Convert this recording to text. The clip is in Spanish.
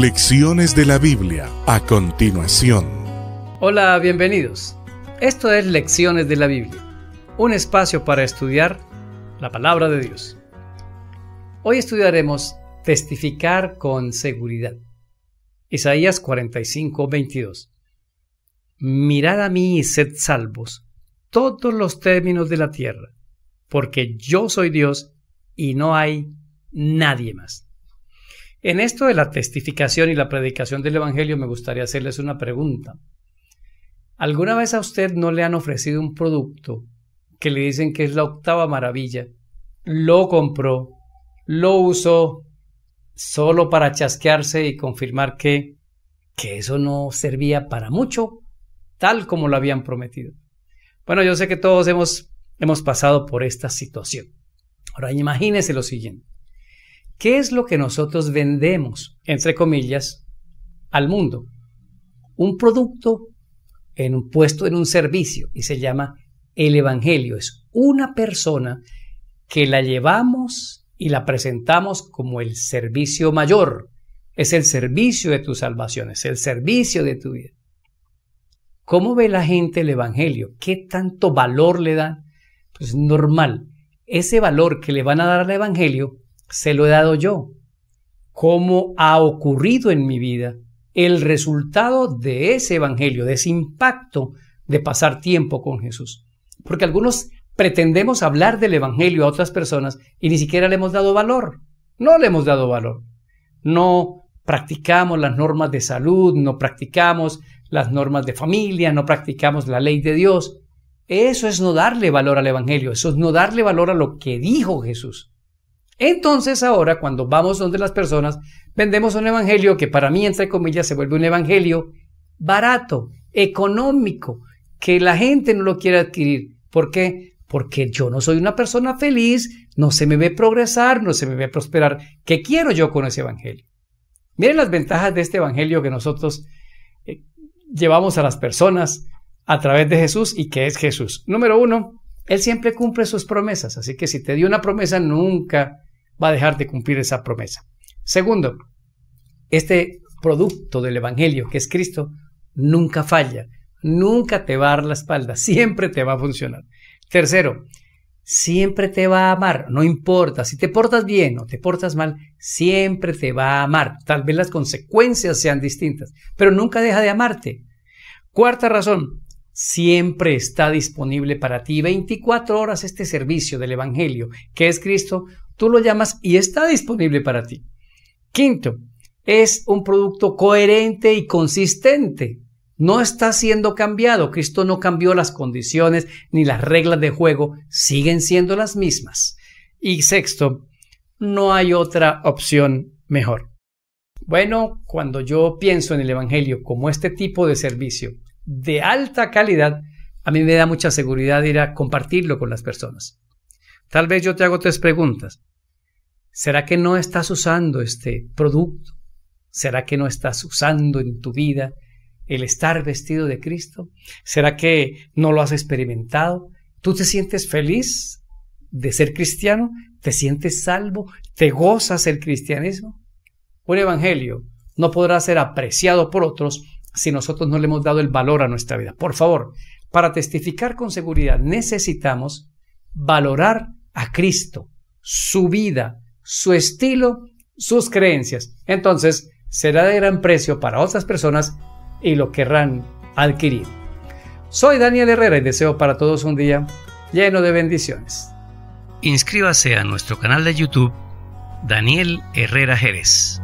Lecciones de la Biblia a continuación. Hola, bienvenidos. Esto es Lecciones de la Biblia, un espacio para estudiar la palabra de Dios. Hoy estudiaremos testificar con seguridad. Isaías 45, 22. Mirad a mí y sed salvos todos los términos de la tierra, porque yo soy Dios y no hay nadie más. En esto de la testificación y la predicación del Evangelio me gustaría hacerles una pregunta. ¿Alguna vez a usted no le han ofrecido un producto que le dicen que es la octava maravilla? Lo compró, lo usó solo para chasquearse y confirmar que, que eso no servía para mucho, tal como lo habían prometido. Bueno, yo sé que todos hemos, hemos pasado por esta situación. Ahora imagínese lo siguiente. ¿Qué es lo que nosotros vendemos, entre comillas, al mundo? Un producto en un puesto en un servicio y se llama el Evangelio. Es una persona que la llevamos y la presentamos como el servicio mayor. Es el servicio de tu salvación, es el servicio de tu vida. ¿Cómo ve la gente el Evangelio? ¿Qué tanto valor le dan? Pues normal. Ese valor que le van a dar al Evangelio se lo he dado yo. ¿Cómo ha ocurrido en mi vida el resultado de ese evangelio, de ese impacto de pasar tiempo con Jesús? Porque algunos pretendemos hablar del evangelio a otras personas y ni siquiera le hemos dado valor. No le hemos dado valor. No practicamos las normas de salud, no practicamos las normas de familia, no practicamos la ley de Dios. Eso es no darle valor al Evangelio, eso es no darle valor a lo que dijo Jesús. Entonces ahora cuando vamos donde las personas, vendemos un evangelio que para mí, entre comillas, se vuelve un evangelio barato, económico, que la gente no lo quiere adquirir. ¿Por qué? Porque yo no soy una persona feliz, no se me ve progresar, no se me ve prosperar. ¿Qué quiero yo con ese evangelio? Miren las ventajas de este evangelio que nosotros eh, llevamos a las personas a través de Jesús y que es Jesús. Número uno, Él siempre cumple sus promesas, así que si te dio una promesa, nunca va a dejar de cumplir esa promesa. Segundo, este producto del Evangelio, que es Cristo, nunca falla, nunca te va a dar la espalda, siempre te va a funcionar. Tercero, siempre te va a amar, no importa si te portas bien o te portas mal, siempre te va a amar. Tal vez las consecuencias sean distintas, pero nunca deja de amarte. Cuarta razón, siempre está disponible para ti 24 horas este servicio del Evangelio, que es Cristo, tú lo llamas y está disponible para ti. Quinto, es un producto coherente y consistente. No está siendo cambiado. Cristo no cambió las condiciones ni las reglas de juego, siguen siendo las mismas. Y sexto, no hay otra opción mejor. Bueno, cuando yo pienso en el Evangelio como este tipo de servicio de alta calidad, a mí me da mucha seguridad ir a compartirlo con las personas. Tal vez yo te hago tres preguntas. ¿Será que no estás usando este producto? ¿Será que no estás usando en tu vida el estar vestido de Cristo? ¿Será que no lo has experimentado? ¿Tú te sientes feliz de ser cristiano? ¿Te sientes salvo? ¿Te gozas el cristianismo? Un evangelio no podrá ser apreciado por otros si nosotros no le hemos dado el valor a nuestra vida. Por favor, para testificar con seguridad necesitamos valorar a Cristo, su vida, su estilo, sus creencias. Entonces, será de gran precio para otras personas y lo querrán adquirir. Soy Daniel Herrera y deseo para todos un día lleno de bendiciones. Inscríbase a nuestro canal de YouTube Daniel Herrera Jerez.